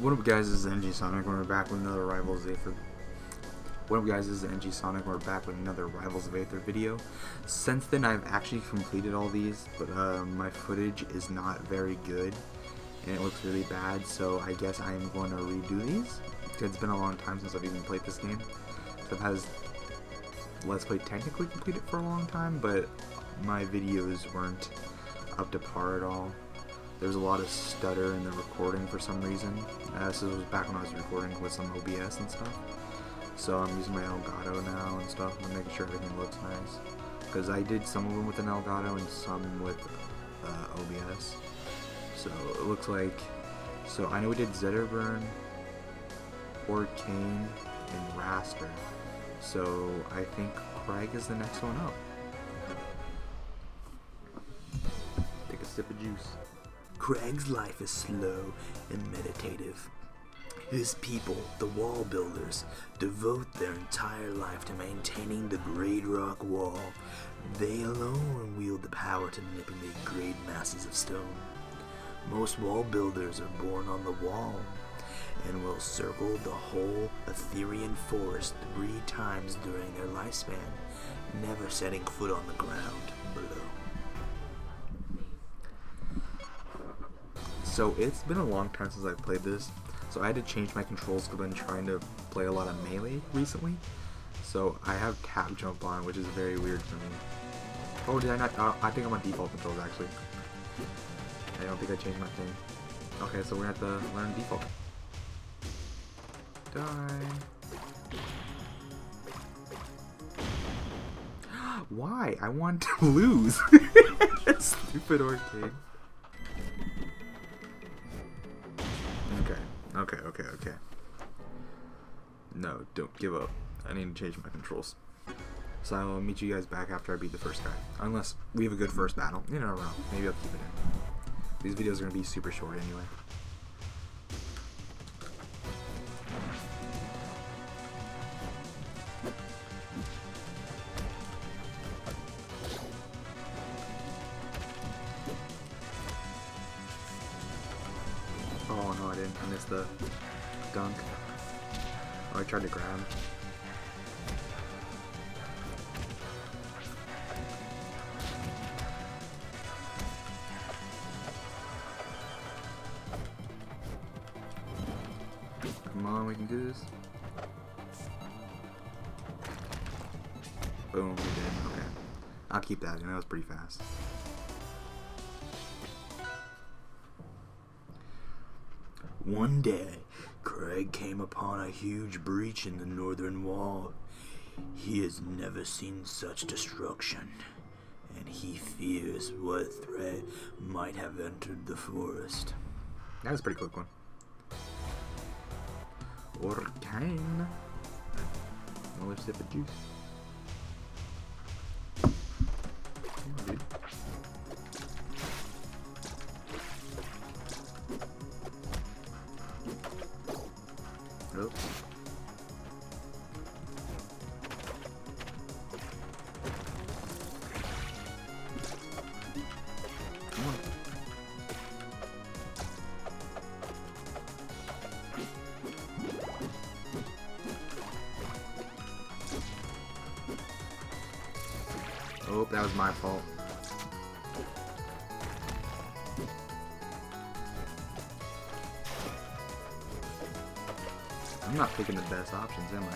What up guys, this is NG Sonic, we're back with another Rivals of Aether. What up guys, this is NG Sonic, we're back with another Rivals of Aether video. Since then I've actually completed all these, but uh, my footage is not very good, and it looks really bad, so I guess I am going to redo these. It's been a long time since I've even played this game. So I've had Let's Play technically completed for a long time, but my videos weren't up to par at all there was a lot of stutter in the recording for some reason. Uh, this was back when I was recording with some OBS and stuff. So I'm using my Elgato now and stuff. I'm making sure everything looks nice. Because I did some of them with an Elgato and some with uh, OBS. So it looks like... So I know we did Zetterburn, Orcane, and Wrastor. So I think Kragg is the next one up. Take a sip of juice. Kragg's life is slow and meditative. His people, the wall builders, devote their entire life to maintaining the great rock wall. They alone wield the power to manipulate great masses of stone. Most wall builders are born on the wall and will circle the whole Aetherian forest three times during their lifespan, never setting foot on the ground So it's been a long time since I played this, so I had to change my controls because I've been trying to play a lot of melee recently. So I have tap jump on, which is very weird for me. Oh, did I not? Uh, I think I'm on default controls actually. I don't think I changed my thing. Okay, so we're have to learn default. Die. Why? I want to lose. Stupid arcade. Okay, okay, okay. No, don't give up. I need to change my controls. So I will meet you guys back after I beat the first guy. Unless we have a good first battle. You never know. Maybe I'll keep it in. These videos are going to be super short anyway. Tried to grab. Come on, we can do this. Boom, we did. Okay. I'll keep that. You know, that was pretty fast. One day, Kragg came upon a huge breach in the northern wall. He has never seen such destruction, and he fears what threat might have entered the forest. That was a pretty quick one. Orcane. Another sip of juice. On. Oh, that was my fault. I'm not picking the best options, am I?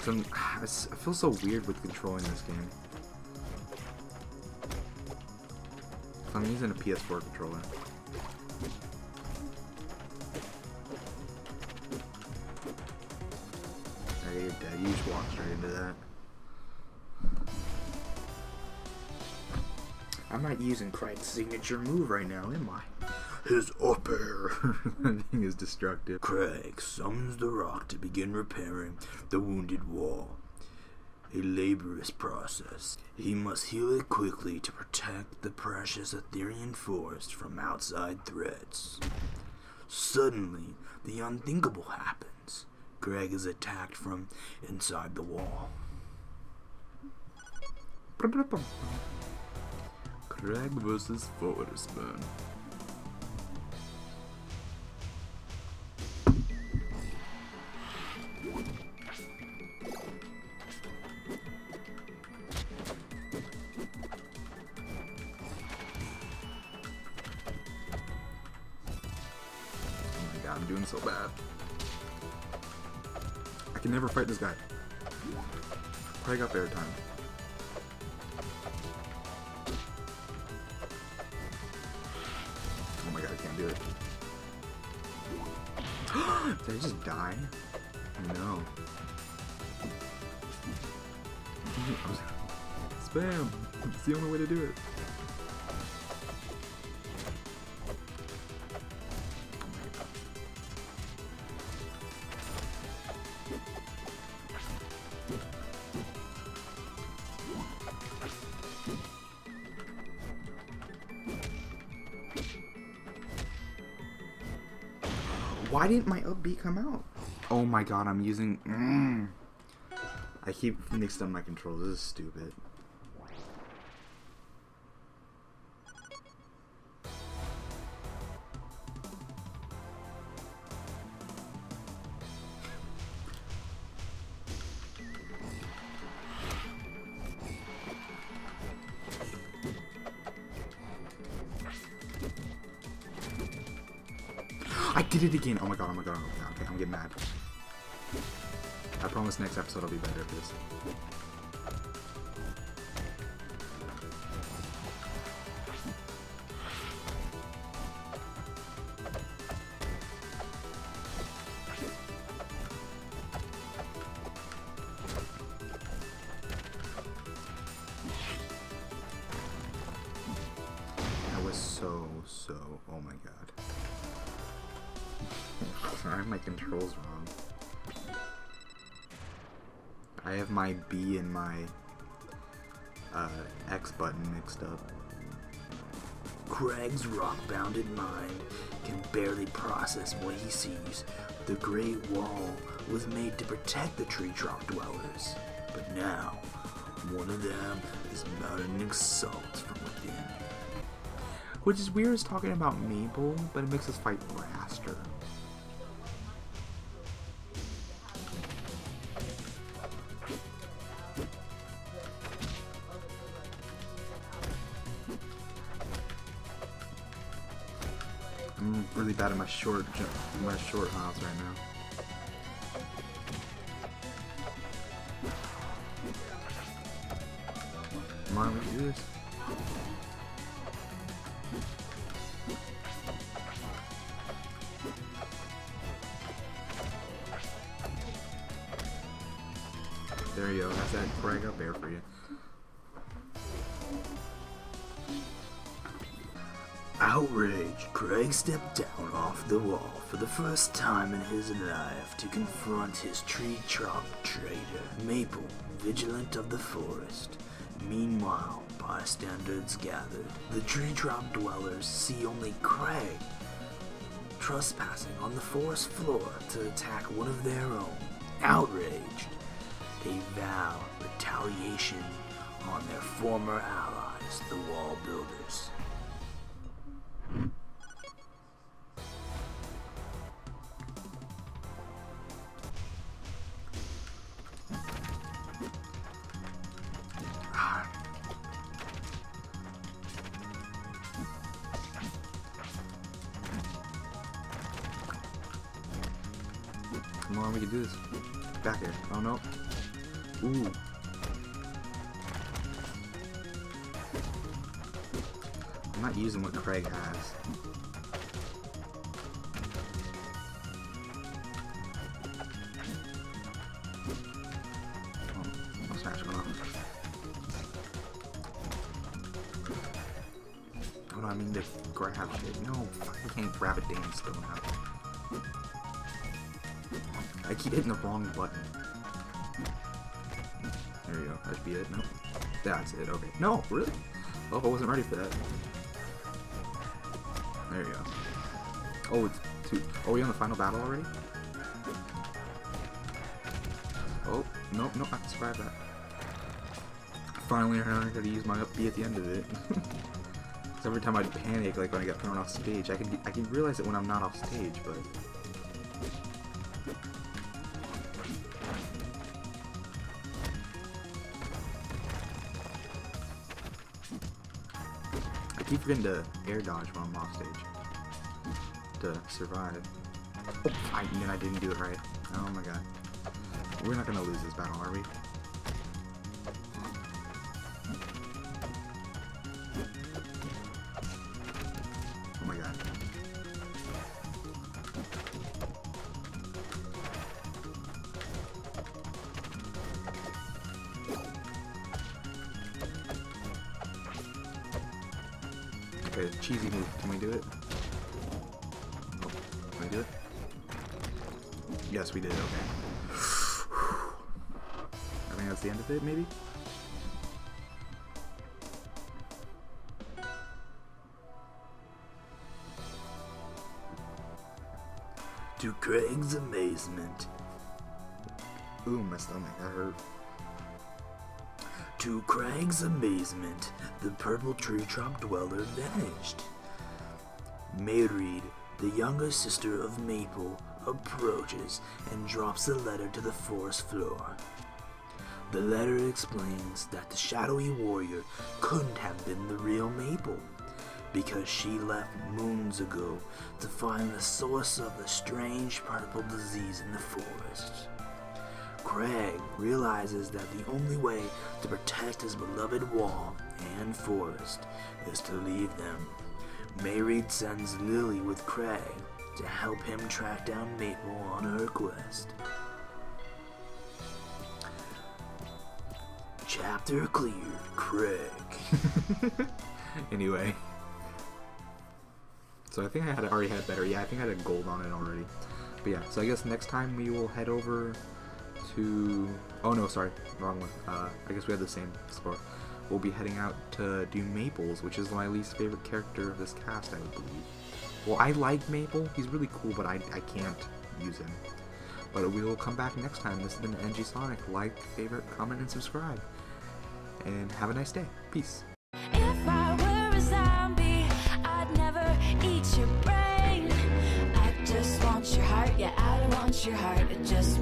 So, I feel so weird with controlling this game. I'm using a PS4 controller. You're dead. You just walked straight into that. I'm not using Kragg's signature move right now, am I? His upper. that thing is destructive. Kragg summons the rock to begin repairing the wounded wall. A laborious process. He must heal it quickly to protect the precious Aetherian forest from outside threats. Suddenly, the unthinkable happens. Kragg is attacked from inside the wall. Drag versus forward spin. Doing so bad. I can never fight this guy. Kragg up air time. Oh my god, I can't do it. Did I just die? No. Spam! It's the only way to do it. Why didn't my up B come out? Oh my god, I'm using. Mm. I keep mixed up my controls. This is stupid. I did it again. Oh my god, oh my god, oh my god. Okay, I'm getting mad. I promise next episode I'll be better at this. I have my controls wrong. I have my B and my uh, X button mixed up. Kragg's rock-bounded mind can barely process what he sees. The Great Wall was made to protect the tree trunk dwellers, but now one of them is mounting assault from within. Which is weird as talking about Maypul, but it makes us fight Wrastor. Short my short hops right now. Come on, we can do this. There you go. That's that Kragg up there for you. Outraged, Kragg stepped down off the wall for the first time in his life to confront his tree trunk traitor, Maypul, vigilant of the forest. Meanwhile, bystanders gathered. The tree trunk dwellers see only Kragg trespassing on the forest floor to attack one of their own. Outraged, they vow retaliation on their former allies, the Wall Builders. Come on, we can do this. Back here. Oh no. Ooh. I'm not using what Kragg has. Oh, I mean to grab shit. No, I can't grab a damn stone out. I keep hitting the wrong button. There you go. That should be it. No. That's it. Okay. No, really? Oh, I wasn't ready for that. There you go. Oh, it's two. Oh, we on the final battle already? Oh, nope, nope, I can survive that. Finally, I to use my up B at the end of it. Every time I'd panic, like when I get thrown off stage, I can I can realize it when I'm not off stage, but forgetting to air dodge while I'm off stage to survive. I, and I didn't do it right. Oh my god. We're not gonna lose this battle, are we? Okay, cheesy move. Can we do it? Can we do it? Yes, we did. Okay. I think that's the end of it, maybe? To Kragg's amazement, Ooh, my stomach. That hurt. To Kragg's amazement, the purple tree trunk dweller vanished. Mayreed, the younger sister of Maypul, approaches and drops a letter to the forest floor. The letter explains that the shadowy warrior couldn't have been the real Maypul because she left moons ago to find the source of the strange purple disease in the forest. Kragg realizes that the only way to protect his beloved wall and forest is to leave them. Mayreed sends Lily with Kragg to help him track down Maypul on her quest. Chapter cleared, Kragg. anyway. So I think I had already had better. Yeah, I think I had gold on it already. But yeah, so I guess next time we will head over to. Oh no, sorry, wrong one. Uh, I guess we had the same score. We'll be heading out to do Maypuls, which is my least favorite character of this cast, I would believe. Well, I like Maypul. He's really cool, but I, I can't use him. But we will come back next time. This has been NG Sonic. Like, favorite, comment, and subscribe. And have a nice day. Peace. If I were a zombie, I'd never eat your brain. I just want your heart, yeah, I want your heart, just.